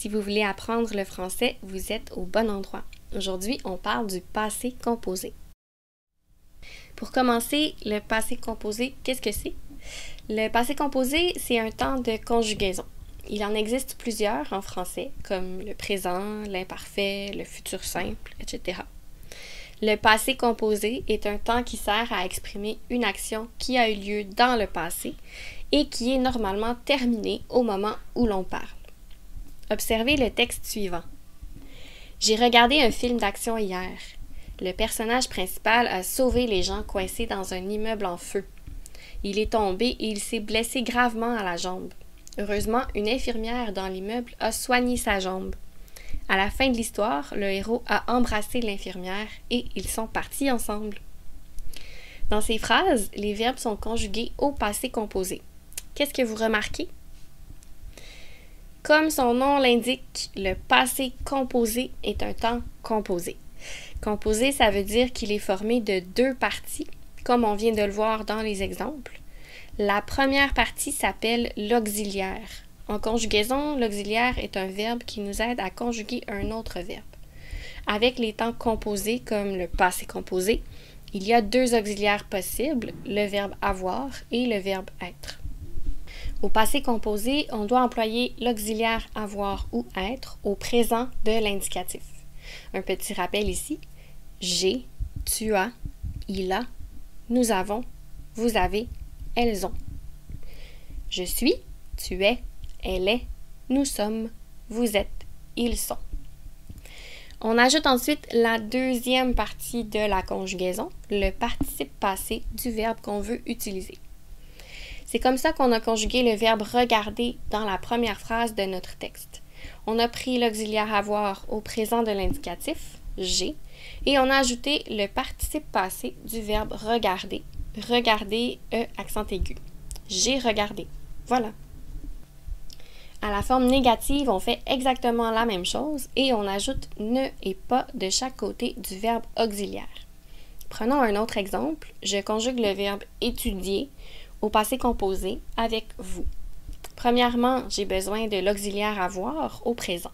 Si vous voulez apprendre le français, vous êtes au bon endroit. Aujourd'hui, on parle du passé composé. Pour commencer, le passé composé, qu'est-ce que c'est? Le passé composé, c'est un temps de conjugaison. Il en existe plusieurs en français, comme le présent, l'imparfait, le futur simple, etc. Le passé composé est un temps qui sert à exprimer une action qui a eu lieu dans le passé et qui est normalement terminée au moment où l'on parle. Observez le texte suivant. J'ai regardé un film d'action hier. Le personnage principal a sauvé les gens coincés dans un immeuble en feu. Il est tombé et il s'est blessé gravement à la jambe. Heureusement, une infirmière dans l'immeuble a soigné sa jambe. À la fin de l'histoire, le héros a embrassé l'infirmière et ils sont partis ensemble. Dans ces phrases, les verbes sont conjugués au passé composé. Qu'est-ce que vous remarquez? Comme son nom l'indique, le passé composé est un temps composé. Composé, ça veut dire qu'il est formé de deux parties, comme on vient de le voir dans les exemples. La première partie s'appelle l'auxiliaire. En conjugaison, l'auxiliaire est un verbe qui nous aide à conjuguer un autre verbe. Avec les temps composés comme le passé composé, il y a deux auxiliaires possibles, le verbe avoir et le verbe être. Au passé composé, on doit employer l'auxiliaire avoir ou être au présent de l'indicatif. Un petit rappel ici. J'ai, tu as, il a, nous avons, vous avez, elles ont. Je suis, tu es, elle est, nous sommes, vous êtes, ils sont. On ajoute ensuite la deuxième partie de la conjugaison, le participe passé du verbe qu'on veut utiliser. C'est comme ça qu'on a conjugué le verbe regarder dans la première phrase de notre texte. On a pris l'auxiliaire avoir au présent de l'indicatif, j'ai, et on a ajouté le participe passé du verbe regarder, regarder, E accent aigu. J'ai regardé. Voilà. À la forme négative, on fait exactement la même chose et on ajoute ne et pas de chaque côté du verbe auxiliaire. Prenons un autre exemple. Je conjugue le verbe étudier au passé composé avec vous. Premièrement, j'ai besoin de l'auxiliaire avoir au présent.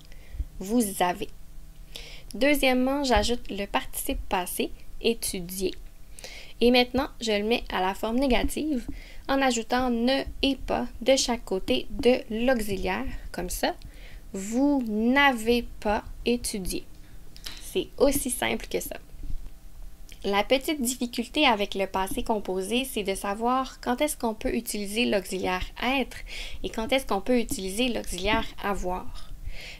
Vous avez. Deuxièmement, j'ajoute le participe passé étudier. Et maintenant, je le mets à la forme négative en ajoutant ne et pas de chaque côté de l'auxiliaire, comme ça. Vous n'avez pas étudié. C'est aussi simple que ça. La petite difficulté avec le passé composé, c'est de savoir quand est-ce qu'on peut utiliser l'auxiliaire être et quand est-ce qu'on peut utiliser l'auxiliaire avoir.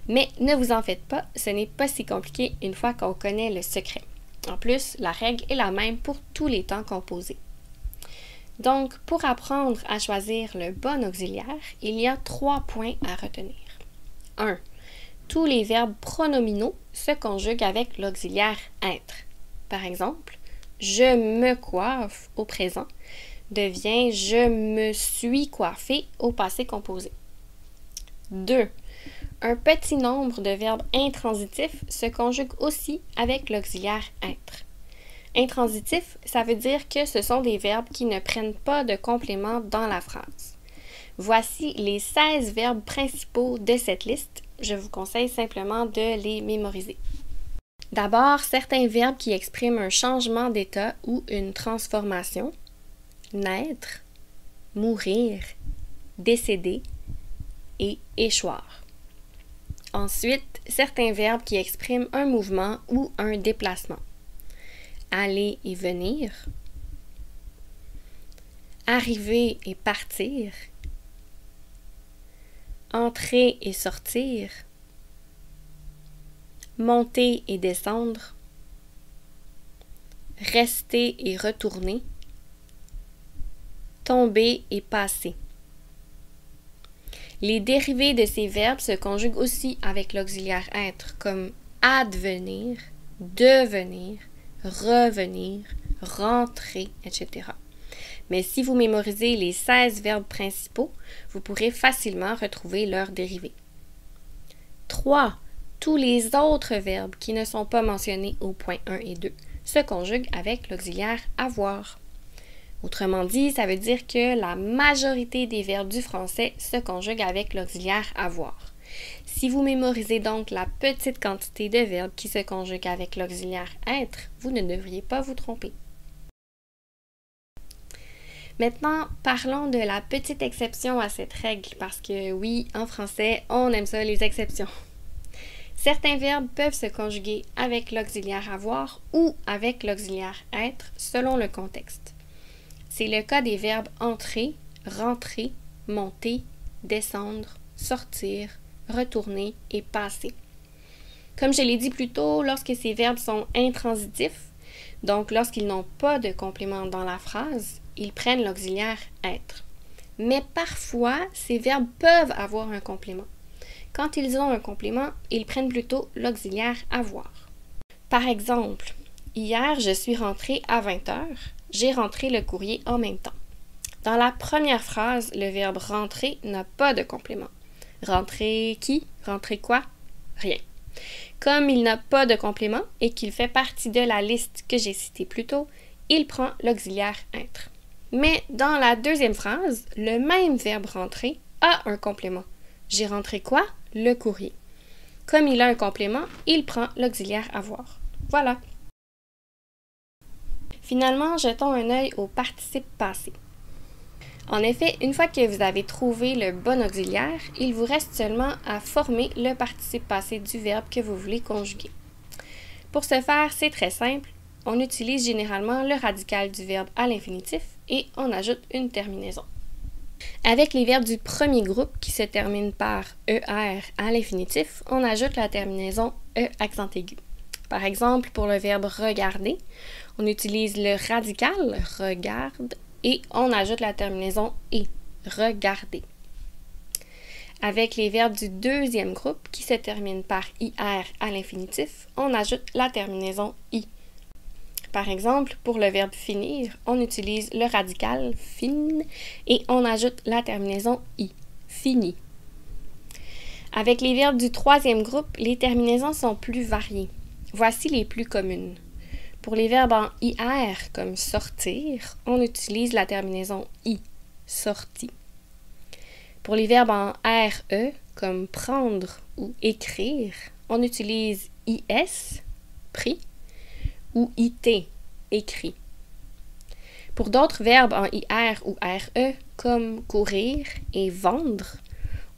Mais ne vous en faites pas, ce n'est pas si compliqué une fois qu'on connaît le secret. En plus, la règle est la même pour tous les temps composés. Donc, pour apprendre à choisir le bon auxiliaire, il y a trois points à retenir. 1. Tous les verbes pronominaux se conjuguent avec l'auxiliaire être. Par exemple, je me coiffe au présent devient je me suis coiffé au passé composé. 2. Un petit nombre de verbes intransitifs se conjuguent aussi avec l'auxiliaire être. Intransitif, ça veut dire que ce sont des verbes qui ne prennent pas de complément dans la phrase. Voici les 16 verbes principaux de cette liste. Je vous conseille simplement de les mémoriser. D'abord, certains verbes qui expriment un changement d'état ou une transformation. Naître, mourir, décéder et échoir. Ensuite, certains verbes qui expriment un mouvement ou un déplacement. Aller et venir. Arriver et partir. Entrer et sortir monter et descendre, rester et retourner, tomber et passer. Les dérivés de ces verbes se conjuguent aussi avec l'auxiliaire être comme advenir, devenir, revenir, rentrer, etc. Mais si vous mémorisez les 16 verbes principaux, vous pourrez facilement retrouver leurs dérivés. 3 tous les autres verbes qui ne sont pas mentionnés au point 1 et 2 se conjuguent avec l'auxiliaire avoir. Autrement dit, ça veut dire que la majorité des verbes du français se conjuguent avec l'auxiliaire avoir. Si vous mémorisez donc la petite quantité de verbes qui se conjuguent avec l'auxiliaire être, vous ne devriez pas vous tromper. Maintenant, parlons de la petite exception à cette règle, parce que oui, en français, on aime ça, les exceptions. Certains verbes peuvent se conjuguer avec l'auxiliaire avoir ou avec l'auxiliaire être selon le contexte. C'est le cas des verbes entrer, rentrer, monter, descendre, sortir, retourner et passer. Comme je l'ai dit plus tôt, lorsque ces verbes sont intransitifs, donc lorsqu'ils n'ont pas de complément dans la phrase, ils prennent l'auxiliaire être. Mais parfois, ces verbes peuvent avoir un complément. Quand ils ont un complément, ils prennent plutôt l'auxiliaire avoir. Par exemple, hier, je suis rentré à 20 heures. J'ai rentré le courrier en même temps. Dans la première phrase, le verbe rentrer n'a pas de complément. Rentrer qui? Rentrer quoi? Rien. Comme il n'a pas de complément et qu'il fait partie de la liste que j'ai citée plus tôt, il prend l'auxiliaire être. Mais dans la deuxième phrase, le même verbe rentrer a un complément. J'ai rentré quoi? Le courrier. Comme il a un complément, il prend l'auxiliaire avoir. Voilà. Finalement, jetons un œil au participe passé. En effet, une fois que vous avez trouvé le bon auxiliaire, il vous reste seulement à former le participe passé du verbe que vous voulez conjuguer. Pour ce faire, c'est très simple. On utilise généralement le radical du verbe à l'infinitif et on ajoute une terminaison. Avec les verbes du premier groupe qui se terminent par ER à l'infinitif, on ajoute la terminaison E accent aigu. Par exemple, pour le verbe regarder, on utilise le radical regarde et on ajoute la terminaison et, regarder. Avec les verbes du deuxième groupe qui se terminent par IR à l'infinitif, on ajoute la terminaison I. Par exemple, pour le verbe finir, on utilise le radical fin et on ajoute la terminaison I. Fini. Avec les verbes du troisième groupe, les terminaisons sont plus variées. Voici les plus communes. Pour les verbes en IR comme sortir, on utilise la terminaison I, sorti. Pour les verbes en RE comme prendre ou écrire, on utilise IS, pris, ou IT, écrit. Pour d'autres verbes en IR ou RE comme courir et vendre,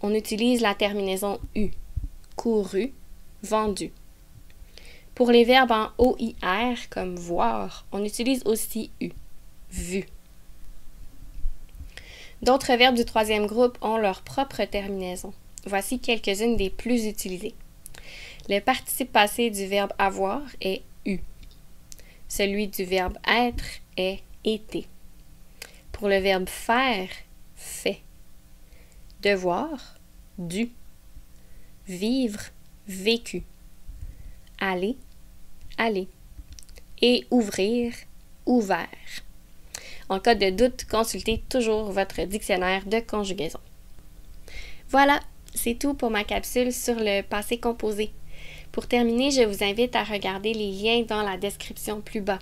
on utilise la terminaison U, couru, vendu. Pour les verbes en OIR comme voir, on utilise aussi U, vu. D'autres verbes du troisième groupe ont leur propre terminaison. Voici quelques-unes des plus utilisées. Le participe passé du verbe avoir est U. Celui du verbe être est été. Pour le verbe faire, fait. Devoir, dû. Vivre, vécu. Aller, aller et ouvrir, ouvert. En cas de doute, consultez toujours votre dictionnaire de conjugaison. Voilà, c'est tout pour ma capsule sur le passé composé. Pour terminer, je vous invite à regarder les liens dans la description plus bas.